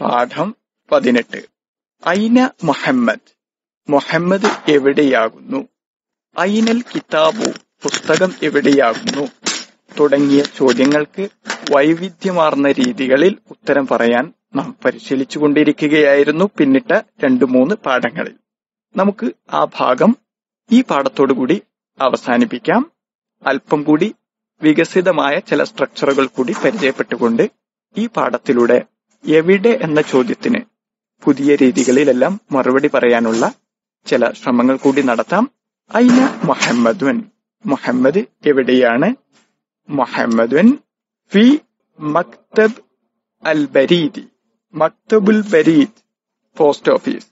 പാഠം പതിനെട്ട്. ഐന മുഹമ്മദ്. മുഹമ്മദ് എവിടെയാകുന്നു? ഐനൽ കിതാബു പുസ്തകം എവിടെയാകുന്നു? തുടങ്ങിയ ചോദ്യങ്ങൾക്ക് വൈവിധ്യമാർന്ന രീതികളിൽ ഉത്തരം പറയാൻ നാം പരിശീലിച്ചുകൊണ്ടിരിക്കുകയായിരുന്നു പിന്നിട്ട രണ്ടു മൂന്ന് പാഠങ്ങളിൽ. നമുക്ക് ആ ഭാഗം ഈ പാഠത്തോടുകൂടി അവസാനിപ്പിക്കാം. അല്പം കൂടി വികസിതമായ ചില സ്ട്രക്ചറുകൾ കൂടി പരിചയപ്പെട്ടുകൊണ്ട് ഈ പാഠത്തിലൂടെ എവിടെ എന്ന ചോദ്യത്തിന് പുതിയ രീതികളിലെല്ലാം മറുപടി പറയാനുള്ള ചില ശ്രമങ്ങൾ കൂടി നടത്താം. അയിന മുഹമ്മദുൻ? മുഹമ്മദ് എവിടെയാണ്? മുഹമ്മദുൻ ഫി മക്തബ് അൽ ബരീദി മക്തബുൽ ബരീദ് പോസ്റ്റ് ഓഫീസ്.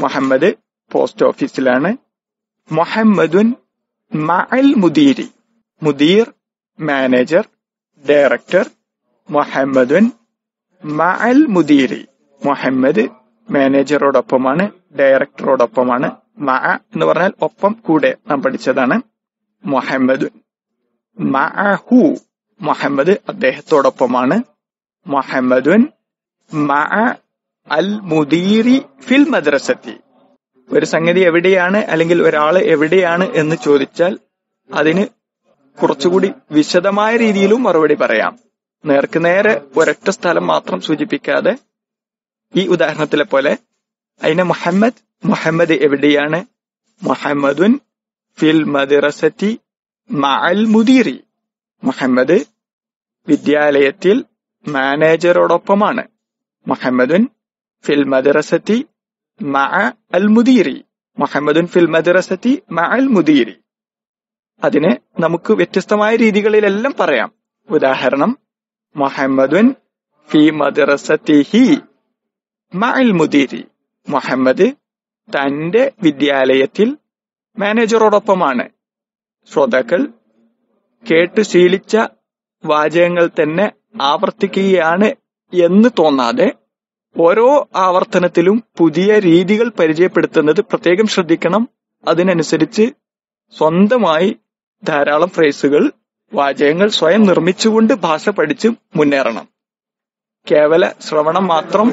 മുഹമ്മദ് പോസ്റ്റ് ഓഫീസിലാണ്. മുഹമ്മദുൻ മഅൽ മുദീരി. മുദീർ മാനേജർ ഡയറക്ടർ. മുഹമ്മദുൻ മഅൽ മുദീരി മുഹമ്മദ് മാനേജറോടൊപ്പമാണ് ഡയറക്ടറോടൊപ്പമാണ് മഅ എന്ന് പറഞ്ഞാൽ ഒപ്പം കൂടെ നാം പഠിച്ചതാണ് മുഹമ്മദ്. മഅഹു മുഹമ്മദ് അദ്ദേഹത്തോടൊപ്പമാണ്. മുഹമ്മദുൻ മഅ അൽ മുദീരി ഫിൽ മദ്രസത്തി. ഒരു സംഗതി എവിടെയാണ് അല്ലെങ്കിൽ ഒരാൾ എവിടെയാണ് എന്ന് ചോദിച്ചാൽ അതിന് കുറച്ചുകൂടി വിശദമായ രീതിയിലും മറുപടി പറയാം. നേർക്ക് നേരെ ഒരൊറ്റ സ്ഥലം മാത്രം സൂചിപ്പിക്കാതെ ഈ ഉദാഹരണത്തിലെ പോലെ അതിനെ മുഹമ്മദ്? മുഹമ്മദ് എവിടെയാണ്? മുഹമ്മദുൻ ഫിൽ മദ്രസത്തി മഅൽ മുദീറി മുഹമ്മദ് വിദ്യാലയത്തിൽ മാനേജറോടൊപ്പമാണ്. മുഹമ്മദുൻ ഫിൽ മദ്രസത്തി മഅ അൽ മുദീറി മുഹമ്മദുൻ ഫിൽ മദ്രസത്തി മഅ അൽ മുദീരി. അതിനെ നമുക്ക് വ്യത്യസ്തമായ രീതികളിലെല്ലാം പറയാം. ഉദാഹരണം മുഹമ്മദുൻ ഫി മദ്രസത്തിഹി മഅൽ മുദീരി. മുഹമ്മദ് തന്റെ വിദ്യാലയത്തിൽ മാനേജറോടൊപ്പമാണ്. ശ്രോതാക്കൾ കേട്ടു ശീലിച്ച വാചകങ്ങൾ തന്നെ ആവർത്തിക്കുകയാണ് എന്ന് തോന്നാതെ ഓരോ ആവർത്തനത്തിലും പുതിയ രീതികൾ പരിചയപ്പെടുത്തുന്നത് പ്രത്യേകം ശ്രദ്ധിക്കണം. അതിനനുസരിച്ച് സ്വന്തമായി ധാരാളം ഫ്രേസുകൾ വാചകങ്ങൾ സ്വയം നിർമ്മിച്ചുകൊണ്ട് ഭാഷ പഠിച്ച് മുന്നേറണം. കേവല ശ്രവണം മാത്രം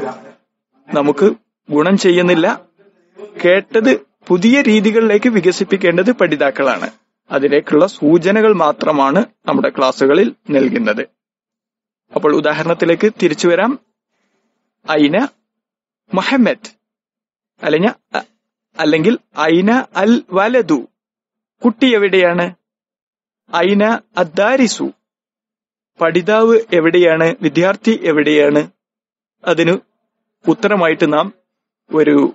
നമുക്ക് ഗുണം ചെയ്യുന്നില്ല. കേട്ടത് പുതിയ രീതികളിലേക്ക് വികസിപ്പിക്കേണ്ടത് പഠിതാക്കളാണ്. അതിലേക്കുള്ള സൂചനകൾ മാത്രമാണ് നമ്മുടെ ക്ലാസ്സുകളിൽ നൽകുന്നത്. അപ്പോൾ ഉദാഹരണത്തിലേക്ക് തിരിച്ചു വരാം. ഐന മഹമ്മദ്. അല്ലെങ്കിൽ അല്ലെങ്കിൽ ഐന അൽ വലതു കുട്ടി എവിടെയാണ്? ഐന അദ്ദാരിസു. പഠിതാവ് എവിടെയാണ് വിദ്യാർത്ഥി എവിടെയാണ് അതിന് ഉത്തരമായിട്ട് നാം ഒരു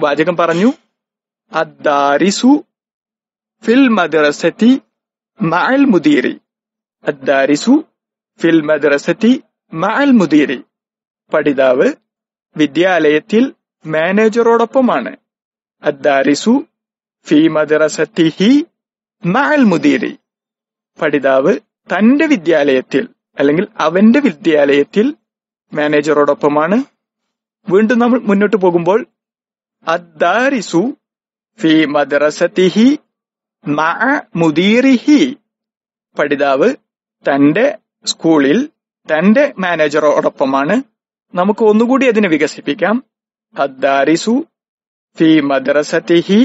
വാചകം പറഞ്ഞു. അദ്ദാരിസു ഫിൽ മദ്രസത്തി മഅൽ മുദീരി. അദ്ദാരിസു ഫിൽ മദ്രസത്തി മഅൽ മുദീരി. പഠിതാവ് വിദ്യാലയത്തിൽ മാനേജറോടൊപ്പമാണ്. അദ്ദാരിസു ഫി മദ്രസത്തിഹി മഅൽ മുദീരി. പഠിതാവ് തന്റെ വിദ്യാലയത്തിൽ അല്ലെങ്കിൽ അവന്റെ വിദ്യാലയത്തിൽ മാനേജറോടൊപ്പമാണ്. വീണ്ടും നമ്മൾ മുന്നോട്ട് പോകുമ്പോൾ അദ്ദാരിസു ഫി മദ്രസത്തിഹി മഅ പഠിതാവ് തന്റെ സ്കൂളിൽ തന്റെ മാനേജറോടൊപ്പമാണ്. നമുക്ക് ഒന്നുകൂടി അതിനെ വികസിപ്പിക്കാം. അദ്ദാരിസു ഫി മദ്രസത്തിഹി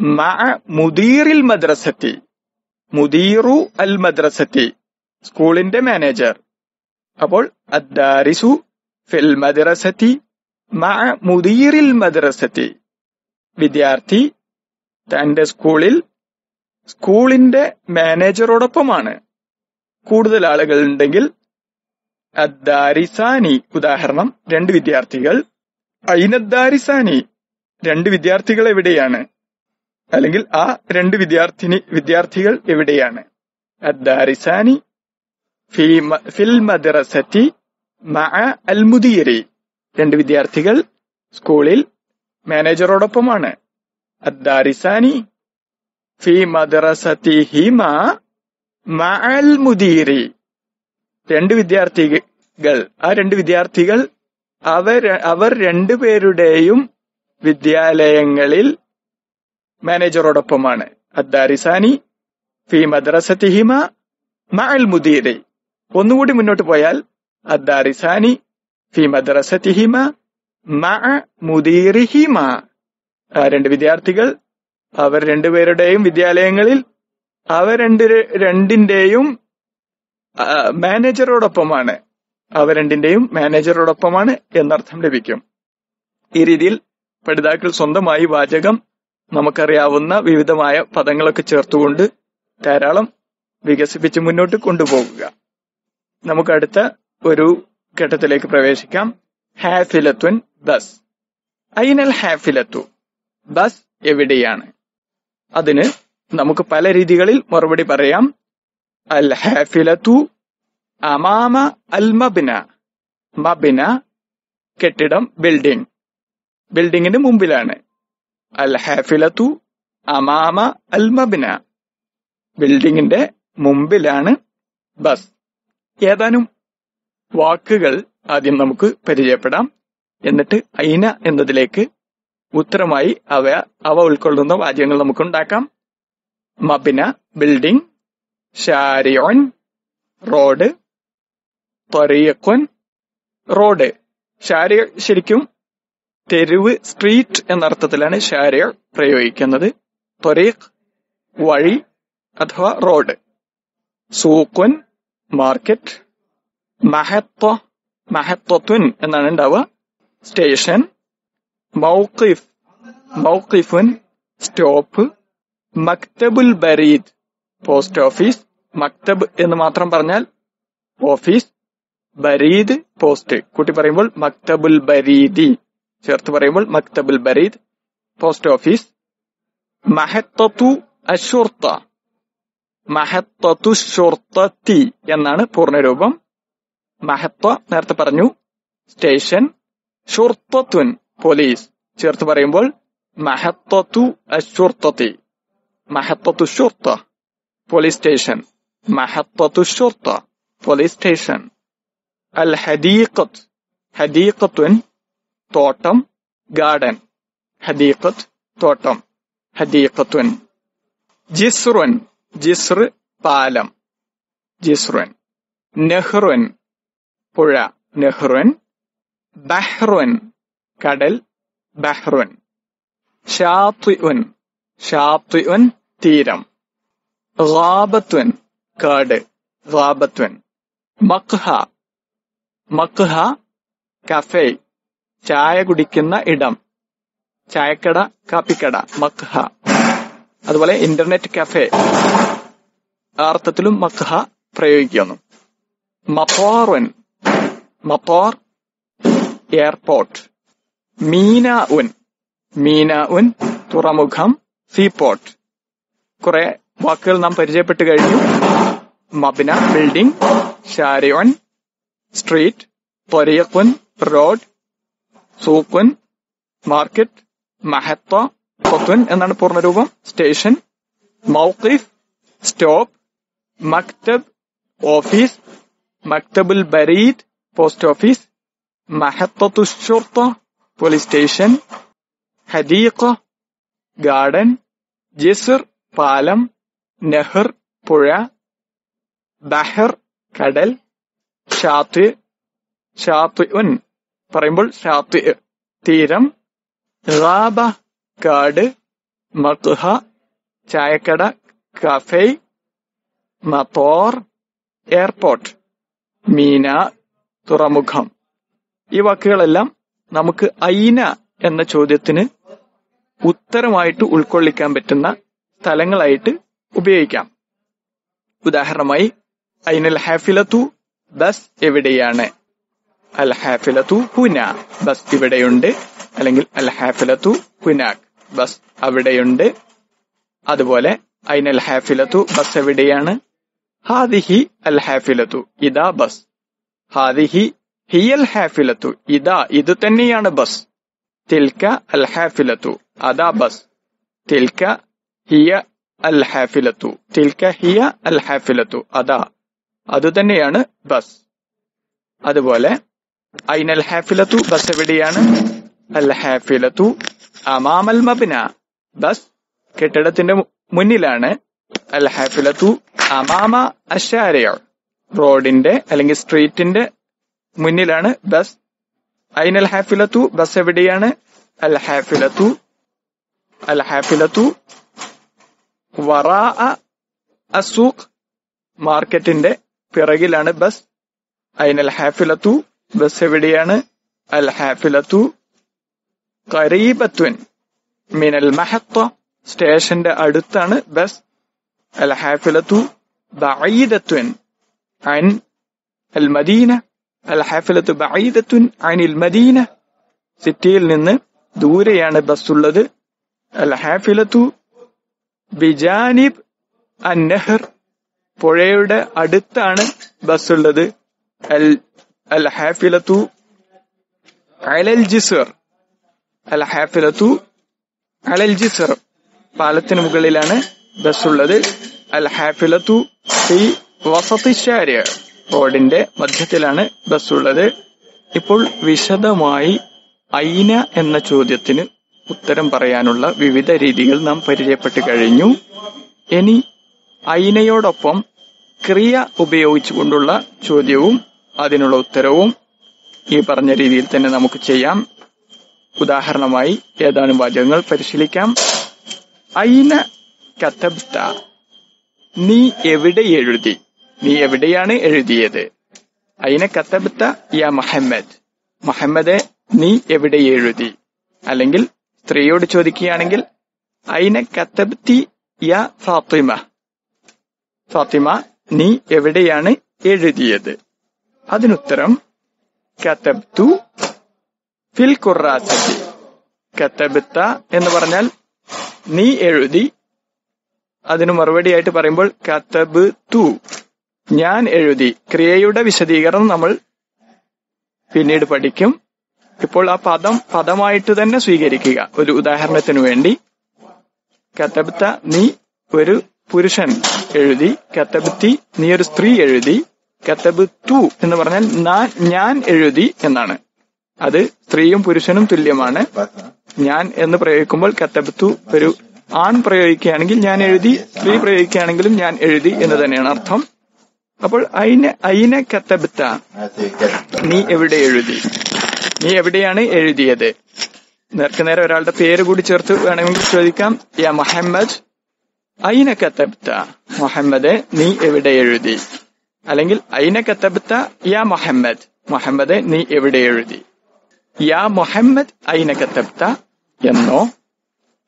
മുദീറിൽ മദ്രസത്തി. മുദീറു അൽ മദ്രസത്തി. സ്കൂളിന്റെ മാനേജർ. അപ്പോൾ അദ്ദാരിസു ഫിൽ മദ്രസത്തി. മുദീറിൽ മദ്രസത്തി. വിദ്യാർത്ഥി തന്റെ സ്കൂളിൽ സ്കൂളിന്റെ മാനേജറോടൊപ്പമാണ്. കൂടുതൽ ആളുകൾ ഉണ്ടെങ്കിൽ അദ്ദാരിസാനി ഉദാഹരണം രണ്ട് വിദ്യാർത്ഥികൾ. ഐനദ്ദാരിസാനി രണ്ട് വിദ്യാർത്ഥികൾ എവിടെയാണ്? അല്ലെങ്കിൽ ആ രണ്ട് വിദ്യാർത്ഥിനി വിദ്യാർത്ഥികൾ എവിടെയാണ്? അദ്ദാരിസാനി ഫിൽ മദ്രസത്തി മഅ അൽ മുദീരി രണ്ട് വിദ്യാർത്ഥികൾ സ്കൂളിൽ മാനേജറോടൊപ്പമാണ്. അദ്ദാരിസാനി ഫി മദ്രസത്തിഹിമ മഅൽ മുദീരി രണ്ട് വിദ്യാർത്ഥികൾ ആ രണ്ട് വിദ്യാർത്ഥികൾ അവർ അവർ രണ്ടുപേരുടെയും വിദ്യാലയങ്ങളിൽ മാനേജറോടൊപ്പമാണ്. അദ്ദാരിസാനി ഫി മദ്രസത്തിഹിമ മഅൽ മുദീരി ഒന്നുകൂടി മുന്നോട്ട് പോയാൽ അദ്ദാരിസാനി ഫി മദ്രസത്തിഹിമ മഅ മുദീറിഹിമ രണ്ട് വിദ്യാർത്ഥികൾ അവർ രണ്ടുപേരുടെയും വിദ്യാലയങ്ങളിൽ അവർ രണ്ട് രണ്ടിന്റെയും മാനേജറോടൊപ്പമാണ്. അവ രണ്ടിന്റെയും മാനേജറോടൊപ്പമാണ് എന്നർത്ഥം ലഭിക്കും. ഈ രീതിയിൽ പഠിതാക്കൾ സ്വന്തമായി വാചകം നമുക്കറിയാവുന്ന വിവിധമായ പദങ്ങളൊക്കെ ചേർത്തുകൊണ്ട് ധാരാളം വികസിപ്പിച്ച് മുന്നോട്ട് കൊണ്ടുപോകുക നമുക്ക് അടുത്ത ഒരു ഘട്ടത്തിലേക്ക് പ്രവേശിക്കാം. ഹാഫിലത്തുൻ ബസ്. ഐനൽ ഹാഫിലത്തു? ബസ് എവിടെയാണ്? അതിന് നമുക്ക് പല രീതികളിൽ മറുപടി പറയാം. അൽ ഹാഫിലത്തു അമാമ അൽ മബിന. മബിന കെട്ടിടം ബിൽഡിംഗ്. ബിൽഡിങ്ങിന് മുമ്പിലാണ്. അൽ ഹാഫിലത്തു അമാമ അൽ മബ്ന ബിൽഡിങ്ങിന്റെ മുമ്പിലാണ് ബസ്. ഏതാനും വാക്കുകൾ ആദ്യം നമുക്ക് പരിചയപ്പെടാം. എന്നിട്ട് ഐന എന്നതിലേക്ക് ഉത്തരമായി അവ അവ ഉൾക്കൊള്ളുന്ന വാചകങ്ങൾ നമുക്ക് ഉണ്ടാക്കാം മബിന ബിൽഡിംഗ് ഷാരിയോൻ റോഡ് ത്വരീഖുൻ റോഡ്. ശരിക്കും തെരുവ് സ്ട്രീറ്റ് എന്നർത്ഥത്തിലാണ് ഷാരിയ പ്രയോഗിക്കുന്നത്. ത്വരീഖ് വഴി അഥവാ റോഡ്. സൂക്കുൻ മാർക്കറ്റ്. മഹത്വ മഹത്വത്വൻ എന്നാണ് ഉണ്ടാവുക. സ്റ്റേഷൻ. മൗക്കിഫ് മൗക്കിഫുൻ സ്റ്റോപ്പ്. മക്തബുൽ ബരീദ് പോസ്റ്റ് ഓഫീസ്. മക്തബ് എന്ന് മാത്രം പറഞ്ഞാൽ ഓഫീസ്. ബരീദ് പോസ്റ്റ്. കൂട്ടി പറയുമ്പോൾ മക്തബുൽ ബരീദി. ചേർത്ത് പറയുമ്പോൾ മക്തബുൽ ബരീദ് പോസ്റ്റ് ഓഫീസ് മഹത്വത്തു അഷുർത്ത മഹത്വത്തു ഷുർത്തത്തി എന്നാണ് പൂർണരൂപം. മഹത്വ നേരത്തെ പറഞ്ഞു സ്റ്റേഷൻ ഷുർത്തത്തുൻ പോലീസ് ചേർത്ത് പറയുമ്പോൾ മഹത്വത്തു അഷുർത്തത്തി മഹത്വത്തു ഷുർത്ത പോലീസ് സ്റ്റേഷൻ മഹത്വത്തു ഷുർത്ത പോലീസ് സ്റ്റേഷൻ അൽ ഹദീഖത്ത് ഹദീഖത്തുൻ തോട്ടം ഗാർഡൻ. ഹദീഖത്ത് തോട്ടം. ഹദീഖത്തുൻ. ജിസ്റുൻ. ജിസ്ർ പാലം. ജിസ്റുൻ. നെഹ്റുൻ. പുഴ. നെഹ്റുൻ. ബഹ്റുൻ. കടൽ. ബഹ്റുൻ. ഷാത്വിഉൻ. ഷാത്വിഉൻ തീരം. റാബത്വൻ കാട്. റാബത്വൻ മക്ഹ മക്ഹ കഫേ. ചായ കുടിക്കുന്ന ഇടം. ചായക്കട കാപ്പിക്കട മക്ഹ. അതുപോലെ ഇന്റർനെറ്റ് കഫേ അർത്ഥത്തിലും മക്ഹ പ്രയോഗിക്കുന്നു. മപ്പോറുൻ മപ്പോർ എയർപോർട്ട് മീന ഉൻ മീന ഉൻ തുറമുഖം സീപോർട്ട് കുറെ വാക്കുകൾ നാം പരിചയപ്പെട്ട് കഴിഞ്ഞു. മബിന ബിൽഡിംഗ് ഷാരിയോൻ സ്ട്രീറ്റ് പൊരിയപ്പുൻ റോഡ് സൂക്കുൻ മാർക്കറ്റ് മഹത്ത ഖത്വൻ എന്നാണ് പൂർണരൂപം സ്റ്റേഷൻ മൗഖിഫ് സ്റ്റോപ്പ് മക്തബ് ഓഫീസ് മക്തബുൽ ബരീദ് പോസ്റ്റ് ഓഫീസ് മഹത്തു ഷുർത്ത പോലീസ് സ്റ്റേഷൻ ഹദീഖ ഗാർഡൻ ജിസർ പാലം നെഹർ പുഴ ബഹർ കടൽ ഷാത്ത് ഷാത്ത് പറയുമ്പോൾ ഷാത്ത് തീരം റാബ കാട് മത്ഹ ചായക്കട കഫേ മത്തോർ എയർപോർട്ട് മീന തുറമുഖം. ഈ വാക്കുകളെല്ലാം നമുക്ക് ഐന എന്ന ചോദ്യത്തിന് ഉത്തരമായിട്ട് ഉൾക്കൊള്ളിക്കാൻ പറ്റുന്ന സ്ഥലങ്ങളായിട്ട് ഉപയോഗിക്കാം. ഉദാഹരണമായി ഐനൽ ഹാഫിലത്തു ബസ് എവിടെയാണ്? അൽ ഹാഫിലത്തു ഹുന ബസ് ഇവിടെയുണ്ട്. അല്ലെങ്കിൽ അൽ ഹാഫിലത്തു ഹുനാക് ബസ് അവിടെയുണ്ട്. അതുപോലെ ഐനൽ ഹാഫിലത്തു ബസ് എവിടെയാണ്? ഹാദിഹി അൽ ഹാഫിലത്തു ഇതാ ബസ്. ഹാദിഹി ഹിയൽ ഹാഫിലത്തു ഇതാ ഇത് തന്നെയാണ് ബസ്. തിൽക്ക അൽ ഹാഫിലത്തു അതാ ബസ്. തിൽക്ക ഹിയ അൽ ഹാഫിലത്തു തിൽക്ക ഹിയ അൽ ഹാഫിലത്തു അതാ. അതുതന്നെയാണ് ബസ്. അതുപോലെ ഐനൽ ഹാഫിലത്തു ബസ് എവിടെയാണ്? അൽ ഹാഫിലത്തു അമാമൽ മബിന. ബസ് കെട്ടിടത്തിന്റെ മുന്നിലാണ്. അൽ ഹാഫിലത്തു അമാമ അശാരയ റോഡിന്റെ അല്ലെങ്കിൽ സ്ട്രീറ്റിന്റെ മുന്നിലാണ് ബസ്. ഐനൽ ഹാഫിലത്തു ബസ് എവിടെയാണ്? അൽ ഹാഫിലത്തു അൽ ഹാഫിലത്തു വറാ അസൂഖ് മാർക്കറ്റിന്റെ പിറകിലാണ് ബസ്. ഐനൽ ഹാഫിലത്തു ബസ് എവിടെയാണ്? അൽ ഹാഫിലത്തു കരീബത്വൻ മിനൽ മഹത്ത സ്റ്റേഷന്റെ അടുത്താണ് ബസ്. അൽ ഹാഫിലത്തു ബൈദത്വൻ അൻ അൽ മദീന. അൽ ഹാഫിലത്തു ബഈദത്വൻ അനിൽ മദീന. സിറ്റിയിൽ നിന്ന് ദൂരെയാണ് ബസ് ഉള്ളത് അൽ ഹാഫിലത്തു ബിജാനിബ് അൻ നെഹർ പുഴയുടെ അടുത്താണ് ബസ് ഉള്ളത് അൽ പാലത്തിന് മുകളിലാണ് ബസ് ഉള്ളത്. അൽ ഹാഫിലത്തു വസത്തിശാര്യ റോഡിന്റെ മധ്യത്തിലാണ് ബസ് ഉള്ളത്. ഇപ്പോൾ വിശദമായി ഐന എന്ന ചോദ്യത്തിന് ഉത്തരം പറയാനുള്ള വിവിധ രീതികൾ നാം പരിചയപ്പെട്ടു കഴിഞ്ഞു. ഇനി ഐനയോടൊപ്പം ക്രിയ ഉപയോഗിച്ചുകൊണ്ടുള്ള ചോദ്യവും അതിനുള്ള ഉത്തരവും ഈ പറഞ്ഞ രീതിയിൽ തന്നെ നമുക്ക് ചെയ്യാം. ഉദാഹരണമായി ഏതാനും വാചകങ്ങൾ പരിശീലിക്കാം. ഐന കഥബ്ത നീ എവിടെ എഴുതി? നീ എവിടെയാണ് എഴുതിയത്? ഐന കഥബ്ത യ മുഹമ്മദ്. മുഹമ്മദെ നീ എവിടെ എഴുതി? അല്ലെങ്കിൽ സ്ത്രീയോട് ചോദിക്കുകയാണെങ്കിൽ ഐന കത്തബ്തി യ ഫാത്തിമ. ഫാത്തിമ നീ എവിടെയാണ് എഴുതിയത്? അതിനുത്തരം കത്തബ്തു ഫിൽ ഖുറാത്തി കത്തബത്ത എന്ന് പറഞ്ഞാൽ നീ എഴുതി അതിന് മറുപടിയായിട്ട് പറയുമ്പോൾ കത്തബ് തു ഞാൻ എഴുതി. ക്രിയയുടെ വിശദീകരണം നമ്മൾ പിന്നീട് പഠിക്കും. ഇപ്പോൾ ആ പദം പദമായിട്ട് തന്നെ സ്വീകരിക്കുക. ഒരു ഉദാഹരണത്തിന് വേണ്ടി കത്തബത്ത നീ ഒരു പുരുഷൻ എഴുതി കത്തബത്തി നീ ഒരു സ്ത്രീ എഴുതി കത്തബ് തു എന്ന് പറഞ്ഞാൽ ഞാൻ എഴുതി എന്നാണ്. അത് സ്ത്രീയും പുരുഷനും തുല്യമാണ്. ഞാൻ എന്ന് പ്രയോഗിക്കുമ്പോൾ കത്തബ് തു ഒരു ആൺ പ്രയോഗിക്കുകയാണെങ്കിൽ ഞാൻ എഴുതി സ്ത്രീ പ്രയോഗിക്കുകയാണെങ്കിലും ഞാൻ എഴുതി എന്ന് തന്നെയാണ് അർത്ഥം. അപ്പോൾ അയിനെ അയിന കത്തബിത്ത നീ എവിടെ എഴുതി? നീ എവിടെയാണ് എഴുതിയത്? നേർക്ക് നേരെ ഒരാളുടെ പേര് കൂടി ചേർത്ത് വേണമെങ്കിൽ ചോദിക്കാം. യാ മുഹമ്മദ് അയിന കത്തബത്ത മുഹമ്മദ് നീ എവിടെ എഴുതി? അല്ലെങ്കിൽ അയിന കത്തബത്ത യാ മുഹമ്മദ്? മുഹമ്മദ് നീ എവിടെ എഴുതി? യാ മുഹമ്മദ് ഐന കത്തബ്ത എന്നോ?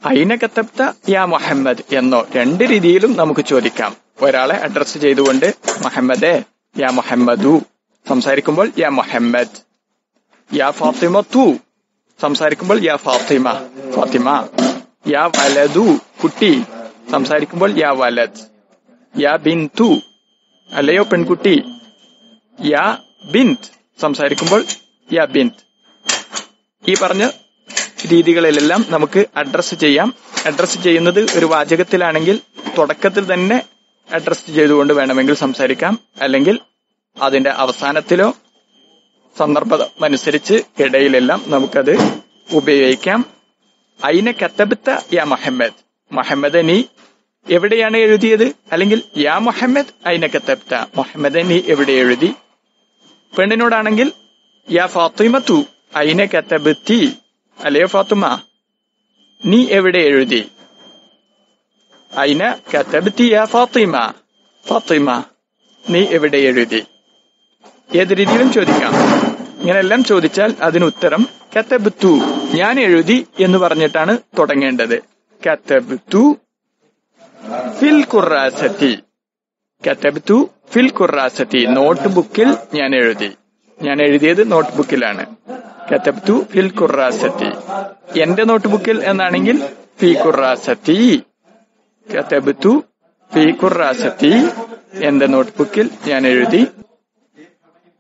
ഐന കത്തബ്ത യാ മുഹമ്മദ് എന്നോ? രണ്ട് രീതിയിലും നമുക്ക് ചോദിക്കാം. ഒരാളെ അഡ്രസ് ചെയ്തുകൊണ്ട് മുഹമ്മദേ യാ മുഹമ്മദു. സംസാരിക്കുമ്പോൾ യാ മുഹമ്മദ്. യാ ഫാത്തിമ തു. സംസാരിക്കുമ്പോൾ യാ ഫാത്തിമ. ഫാത്തിമ. യാ വലതു കുട്ടി. സംസാരിക്കുമ്പോൾ യാ വലത് യാ ബിൻ തു. അല്ലയോ പെൺകുട്ടി? യാ ബിന്ത് സംസാരിക്കുമ്പോൾ യാ ബിന്ത് ഈ പറഞ്ഞ രീതികളിലെല്ലാം നമുക്ക് അഡ്രസ് ചെയ്യാം. അഡ്രസ് ചെയ്യുന്നത് ഒരു വാചകത്തിലാണെങ്കിൽ തുടക്കത്തിൽ തന്നെ അഡ്രസ് ചെയ്തുകൊണ്ട് വേണമെങ്കിൽ സംസാരിക്കാം. അല്ലെങ്കിൽ അതിന്റെ അവസാനത്തിലോ സന്ദർഭമനുസരിച്ച് ഇടയിലെല്ലാം നമുക്കത് ഉപയോഗിക്കാം. അയിന കത്തബിത്ത യാ മഹമ്മദ്? മഹമ്മദ് നീ എവിടെയാണ് എഴുതിയത്? അല്ലെങ്കിൽ യാ മുഹമ്മദ് അയിനൊക്കെ കത്തബ്ത? മുഹമ്മദ് നീ എവിടെ എഴുതി? പെണ്ണിനോടാണെങ്കിൽ യാ ഫാത്തിമത്തു അയിന കത്തബത്തി അല്ലയോ ഫാത്തുമ? നീ എവിടെ എഴുതി? അയിന കത്തബത്തി യാ ഫാത്തിമ? ഫാത്തിമ നീ എവിടെ എഴുതി? ഏത് രീതിയിലും ചോദിക്കാം. ഇങ്ങനെല്ലാം ചോദിച്ചാൽ അതിന് ഉത്തരം കത്തബത്തു ഞാൻ എഴുതി എന്ന് പറഞ്ഞിട്ടാണ് തുടങ്ങേണ്ടത്. കത്തബത്തു ഫിൽ ഖുറാസത്തി കത്തബത്തു ഫിൽ ഖുറാസത്തി നോട്ട് ബുക്കിൽ ഞാൻ എഴുതി. ഞാൻ എഴുതിയത് നോട്ട് ബുക്കിലാണ് കത്തബ്തു ഫിൽ ഖുറാസത്തി എന്റെ നോട്ട് ബുക്കിൽ എന്നാണെങ്കിൽ ഫി ഖുറാസത്തി കത്തബ്തു ഫി ഖുറാസത്തി എന്റെ നോട്ട് ബുക്കിൽ ഞാൻ എഴുതി.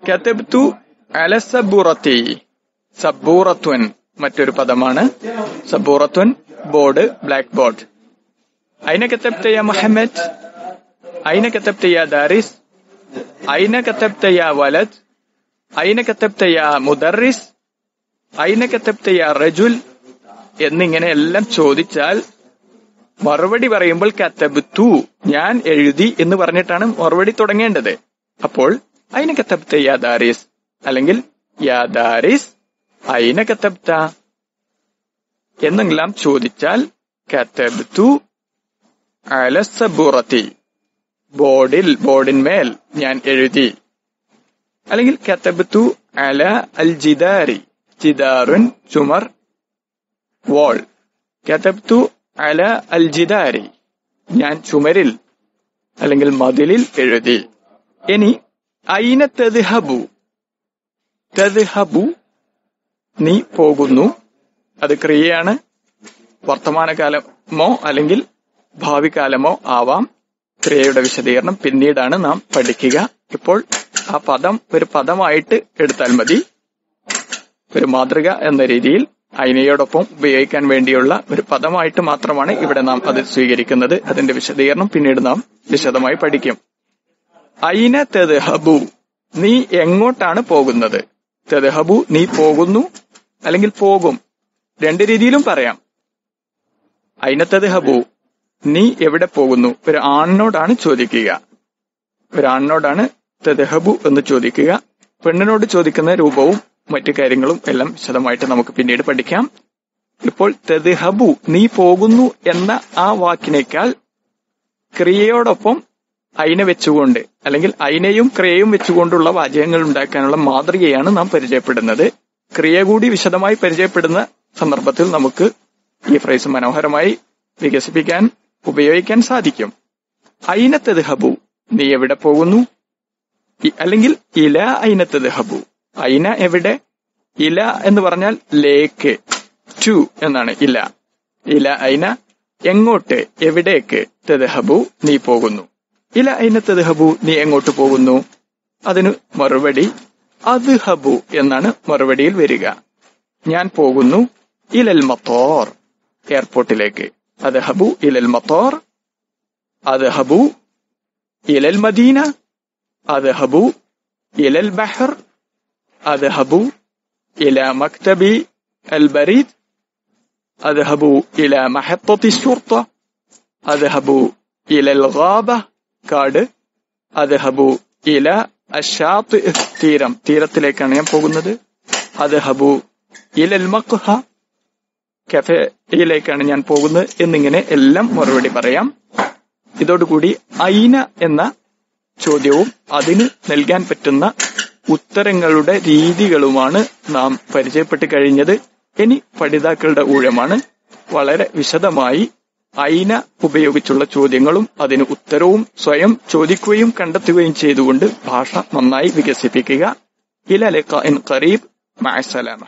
കത്തബ്തു അലസബുറത്തി സബൂറത്വൻ മറ്റൊരു പദമാണ്. സബൂറത്വൻ ബോർഡ് ബ്ലാക്ക് ബോർഡ്. അയിന കത്തബ്ത يا മുഹമ്മദ് അയിന കത്തബ്ത يا ദാരിസ് അയിന കത്തബ്ത يا വലദ് അയിന കത്തബ്ത يا മുദറിസ് അയിന കത്തബ്ത يا رجل؟ എന്നിങ്ങനെ എല്ലാം ചോദിച്ചാൽ മറുപടി പറയുമ്പോൾ കത്തബ്തു ഞാൻ എഴുതി എന്ന് പറഞ്ഞിട്ടാണ് മറുപടി തുടങ്ങേണ്ടത്. അപ്പോൾ അയിന കത്തബ്ത യാ ദാരിസ്? അല്ലെങ്കിൽ യാ ദാരിസ് അയിന കത്തബ്ത? എന്നെല്ലാം ചോദിച്ചാൽ കത്തബ്തു അല സബൂറത്തി ബോർഡിൽ ബോർഡിന്മേൽ ഞാൻ എഴുതി. അല്ലെങ്കിൽ കത്തബത്തു അല അൽ ജിദാരി. ജിദാറുൻ ചുമർ. വോൾ. കത്തബ്തു അല അൽ ജിദാരി. ഞാൻ ചുമരിൽ അല്ലെങ്കിൽ മതിലിൽ എഴുതി. ഇനി ഐന തദ്ഹബു? തദ്ഹബു നീ പോകുന്നു. അത് ക്രിയയാണ്. വർത്തമാനകാലമോ അല്ലെങ്കിൽ ഭാവി കാലമോ ആവാം. ക്രിയയുടെ വിശദീകരണം പിന്നീടാണ് നാം പഠിക്കുക. ഇപ്പോൾ ആ പദം ഒരു പദമായിട്ട് എടുത്താൽ മതി. ഒരു മാതൃക എന്ന രീതിയിൽ അയിനയോടൊപ്പം ഉപയോഗിക്കാൻ വേണ്ടിയുള്ള ഒരു പദമായിട്ട് മാത്രമാണ് ഇവിടെ നാം അത് സ്വീകരിക്കുന്നത്. അതിന്റെ വിശദീകരണം പിന്നീട് നാം വിശദമായി പഠിക്കും. അയിന തെദ്ഹബു നീ എങ്ങോട്ടാണ് പോകുന്നത്? തെദ്ഹബു നീ പോകുന്നു അല്ലെങ്കിൽ പോകും? രണ്ട് രീതിയിലും പറയാം. ഐന തെദ്ഹബു നീ എവിടെ പോകുന്നു? ഒരു ആണിനോടാണ് ചോദിക്കുക. ഒരു ആണിനോടാണ് തെഹബു എന്ന് ചോദിക്കുക. പെണ്ണിനോട് ചോദിക്കുന്ന രൂപവും മറ്റു കാര്യങ്ങളും എല്ലാം വിശദമായിട്ട് നമുക്ക് പിന്നീട് പഠിക്കാം. ഇപ്പോൾ തെഹബു നീ പോകുന്നു എന്ന ആ വാക്കിനേക്കാൾ ക്രിയയോടൊപ്പം അയിന വെച്ചുകൊണ്ട് അല്ലെങ്കിൽ അയിനയും ക്രിയയും വെച്ചുകൊണ്ടുള്ള വാചകങ്ങൾ ഉണ്ടാക്കാനുള്ള മാതൃകയാണ് നാം പരിചയപ്പെടുന്നത്. ക്രിയ കൂടി വിശദമായി പരിചയപ്പെടുന്ന സന്ദർഭത്തിൽ നമുക്ക് ഈ ഫ്രൈസ് മനോഹരമായി വികസിപ്പിക്കാൻ ഉപയോഗിക്കാൻ സാധിക്കും. അയിനത്തത് ഹബു നീ എവിടെ പോകുന്നു? അല്ലെങ്കിൽ ഇല അയിനത്തത് ഹബു അയിന എവിടെ? ഇല എന്ന് പറഞ്ഞാൽ ലേക്ക്. ടു എന്നാണ് ഇല. ഇല അയിന എങ്ങോട്ട് എവിടേക്ക് തെദഹബു നീ പോകുന്നു? ഇല അയിനത്തത് തെദഹബു നീ എങ്ങോട്ട് പോകുന്നു? അതിന് മറുപടി അത് ഹബു എന്നാണ് മറുപടിയിൽ വരിക. ഞാൻ പോകുന്നു ഇലൽ മത്തോർ എയർപോർട്ടിലേക്ക്. أذهبوا إلى المطار أذهبوا إلى المدينة أذهبوا إلى البحر أذهبوا إلى مكتب البريد أذهبوا إلى محطة الشرطة أذهبوا إلى الغابة كاد أذهبوا إلى الشاطئ. تيرم تيرتليكان ينفقون أذهبوا إلى المقهى. കഫേയിലേക്കാണ് ഞാൻ പോകുന്നത് എന്നിങ്ങനെ എല്ലാം മറുപടി പറയാം. ഇതോടുകൂടി ഐന എന്ന ചോദ്യവും അതിന് നൽകാൻ പറ്റുന്ന ഉത്തരങ്ങളുടെ രീതികളുമാണ് നാം പരിചയപ്പെട്ട് കഴിഞ്ഞത്. ഇനി പഠിതാക്കളുടെ ഊഴമാണ്. വളരെ വിശദമായി ഐന ഉപയോഗിച്ചുള്ള ചോദ്യങ്ങളും അതിന് ഉത്തരവും സ്വയം ചോദിക്കുകയും കണ്ടെത്തുകയും ചെയ്തുകൊണ്ട് ഭാഷ നന്നായി വികസിപ്പിക്കുക. ഇല ഇൻ കറീബ് മഅസ്സലാമ